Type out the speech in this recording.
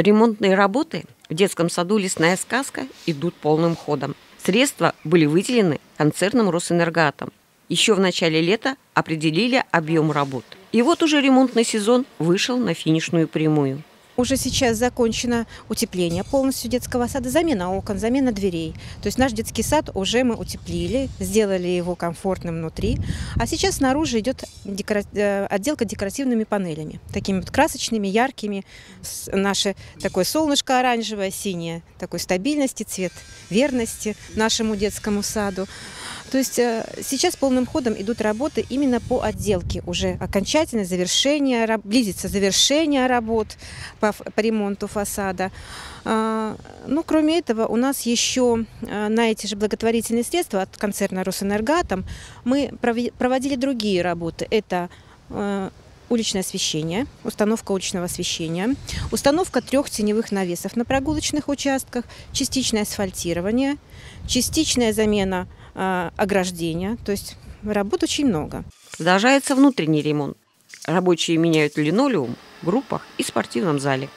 Ремонтные работы в детском саду «Лесная сказка» идут полным ходом. Средства были выделены концерном «Росэнергоатом». Еще в начале лета определили объем работ. И вот уже ремонтный сезон вышел на финишную прямую. Уже сейчас закончено утепление полностью детского сада, замена окон, замена дверей. То есть наш детский сад уже мы утеплили, сделали его комфортным внутри. А сейчас снаружи идет декора... Э, отделка декоративными панелями, такими вот красочными, яркими. Наше такое солнышко оранжевое, синее, такой стабильности, цвет верности нашему детскому саду. То есть э, сейчас полным ходом идут работы именно по отделке. Уже окончательное завершение, близится завершение работ по, по ремонту фасада. А, ну, кроме этого, у нас еще э, на эти же благотворительные средства от концерна «Росэнергатом» мы проводили другие работы. Это э, уличное освещение, установка уличного освещения, установка трех теневых навесов на прогулочных участках, частичное асфальтирование, частичная замена ограждения. То есть работ очень много. Продолжается внутренний ремонт. Рабочие меняют линолеум в группах и спортивном зале.